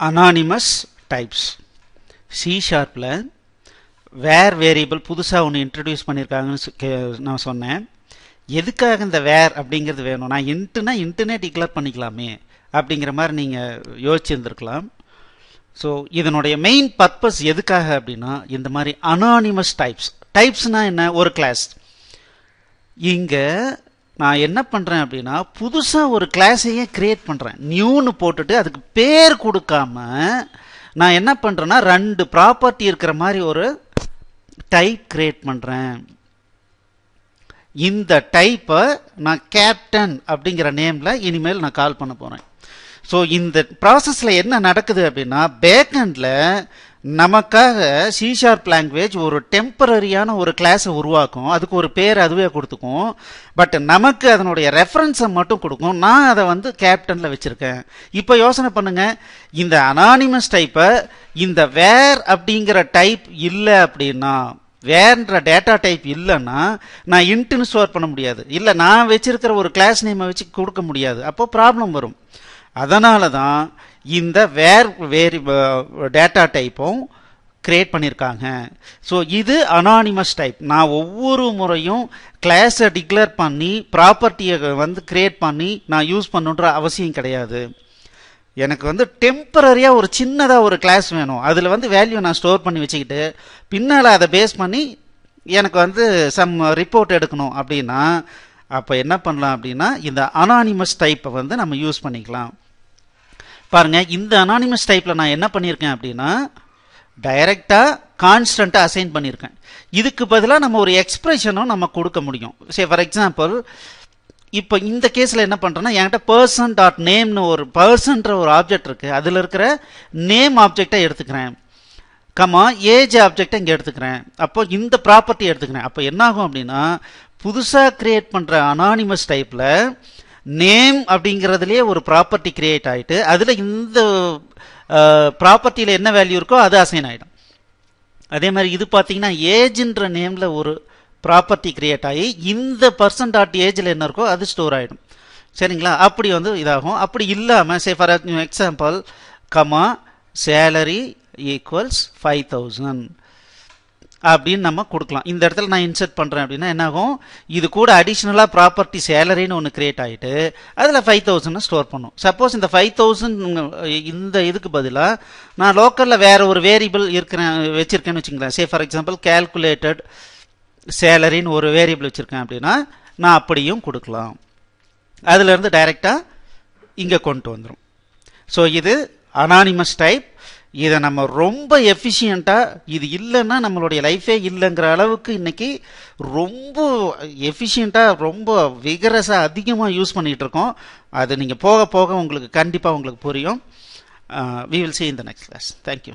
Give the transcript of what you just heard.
Anonymous types C ஷார்ப்பில் var variable புதுசாக ஒன்று இன்ட்ரடியூஸ் பண்ணியிருக்காங்கன்னு சொ- நான் சொன்னேன். எதுக்காக இந்த வேர் அப்படிங்கிறது வேணும்? நான் இன்ட்டுனா இன்ட்டுனே டிக்ளேர் பண்ணிக்கலாமே அப்படிங்கிற மாதிரி நீங்கள் யோசிச்சிருந்துருக்கலாம். ஸோ இதனுடைய மெயின் பர்பஸ் எதுக்காக அப்படின்னா இந்த மாதிரி அனானிமஸ் டைப்ஸ் டைப்ஸ்னால் என்ன? ஒரு கிளாஸ் இங்கே நான் என்ன பண்ணுறேன் அப்படின்னா புதுசாக ஒரு கிளாஸையே க்ரியேட் பண்ணுறேன் நியூன்னு போட்டுட்டு அதுக்கு பேர் கொடுக்காம நான் என்ன பண்ணுறேன்னா ரெண்டு ப்ராப்பர்ட்டி இருக்கிற மாதிரி ஒரு டைப் க்ரியேட் பண்ணுறேன் இந்த டைப்பை நான் கேப்டன் அப்படிங்கிற நேமில் இனிமேல் நான் கால் பண்ண போகிறேன் ஸோ இந்த ப்ராசஸில் என்ன நடக்குது அப்படின்னா பேக்கண்டில் நமக்காக C ஷார்ப் லாங்குவேஜ் ஒரு டெம்பரரியான ஒரு கிளாஸை உருவாக்கும். அதுக்கு ஒரு பேர் அதுவே கொடுத்துக்கும். பட் நமக்கு அதனுடைய ரெஃபரன்ஸை மட்டும் கொடுக்கும். நான் அதை வந்து கேப்டனில் வச்சுருக்கேன். இப்போ யோசனை பண்ணுங்கள் இந்த அனானிமஸ் டைப்பை இந்த வேர் அப்படிங்கிற டைப் இல்லை அப்படின்னா வேர்ன்ற டேட்டா டைப் இல்லைன்னா நான் இன்ட்டுன்னு ஸ்டோர் பண்ண முடியாது. இல்லை நான் வச்சுருக்கிற ஒரு கிளாஸ் நேமை வச்சு கொடுக்க முடியாது. அப்போது ப்ராப்ளம் வரும். அதனால தான் இந்த வேர் வேரி டேட்டா டைப்பும் கிரியேட் பண்ணியிருக்காங்க ஸோ இது அனானிமஸ் டைப் நான் ஒவ்வொரு முறையும் கிளாஸை டிக்ளேர் பண்ணி ப்ராப்பர்ட்டியை வந்து கிரியேட் பண்ணி நான் யூஸ் பண்ணுன்ற அவசியம் கிடையாது. எனக்கு வந்து டெம்பரரியாக ஒரு சின்னதாக ஒரு கிளாஸ் வேணும். அதில் வந்து வேல்யூ நான் ஸ்டோர் பண்ணி வச்சுக்கிட்டு பின்னால் அதை பேஸ் பண்ணி எனக்கு வந்து சம் ரிப்போர்ட் எடுக்கணும் அப்படின்னா அப்போ என்ன பண்ணலாம் அப்படின்னா இந்த அனானிமஸ் டைப்பை வந்து நம்ம யூஸ் பண்ணிக்கலாம். பாருங்க இந்த அனானிமஸ் டைப்பில் நான் என்ன பண்ணியிருக்கேன் அப்படின்னா டைரெக்டாக கான்ஸ்டண்ட்டாக அசைன் பண்ணியிருக்கேன் இதுக்கு பதிலாக நம்ம ஒரு எக்ஸ்பிரஷனும் நம்ம கொடுக்க முடியும். சே ஃபார் எக்ஸாம்பிள் இப்போ இந்த கேஸில் என்ன பண்ணுறேன்னா என்கிட்ட பர்சன் டாட் நேம்னு ஒரு பர்சன்ற ஒரு ஆப்ஜெக்ட் இருக்குது அதில் இருக்கிற நேம் ஆப்ஜெக்டை எடுத்துக்கிறேன். கமா ஏஜ் ஆப்ஜெக்டை இங்கே எடுத்துக்கிறேன். அப்போ இந்த ப்ராப்பர்ட்டி எடுத்துக்கிறேன். அப்போ என்னாகும் அப்படின்னா புதுசாக க்ரியேட் பண்ணுற அனானிமஸ் டைப்பில் நேம் அப்படிங்கிறதுலே ஒரு ப்ராப்பர்ட்டி கிரியேட் ஆகிட்டு அதில் இந்த ப்ராப்பர்ட்டியில் என்ன வேல்யூ இருக்கோ அது அசைன் ஆகிடும் அதே மாதிரி இது பார்த்தீங்கன்னா ஏஜ்ன்ற நேமில் ஒரு ப்ராப்பர்ட்டி கிரியேட் ஆகி இந்த பர்சன் டாட் ஏஜில் என்ன இருக்கோ அது ஸ்டோர் ஆகிடும் சரிங்களா? அப்படி வந்து இதாகும். அப்படி இல்லாமல் say for example comma salary equals five thousand அப்படின்னு நம்ம கொடுக்கலாம். இந்த இடத்துல நான் இன்சர்ட் பண்ணுறேன் அப்படின்னா என்ன ஆகும் இது கூட அடிஷ்னலாக ப்ராப்பர்ட்டி சேலரின்னு ஒன்று கிரியேட் ஆகிட்டு அதில் ஃபைவ் தௌசண்ட் ஸ்டோர் பண்ணும். சப்போஸ் இந்த ஃபைவ் தௌசண்ட் இந்த இதுக்கு பதிலாக நான் லோக்கலில் வேறு ஒரு வேரியபிள் இருக்கிறேன் வச்சுருக்கேன்னு வச்சுங்களேன் சே ஃபார் எக்ஸாம்பிள் கேல்குலேட்டட் சேலரின்னு ஒரு வேரியபிள் வச்சுருக்கேன் அப்படின்னா நான் அப்படியும் கொடுக்கலாம். அதுலேருந்து டைரெக்டாக இங்கே கொண்டு வந்துடும் ஸோ இது அனானிமஸ் டைப் இதை நம்ம ரொம்ப எஃபிஷியண்ட்டாக இது இல்லைன்னா நம்மளுடைய லைஃபே இல்லைங்கிற அளவுக்கு இன்னைக்கு ரொம்ப எஃபிஷியண்ட்டாக ரொம்ப விகரஸாக அதிகமாக யூஸ் பண்ணிகிட்டு இருக்கோம். அது நீங்கள் போக போக உங்களுக்கு கண்டிப்பாக உங்களுக்கு புரியும். We will see in the next class thank you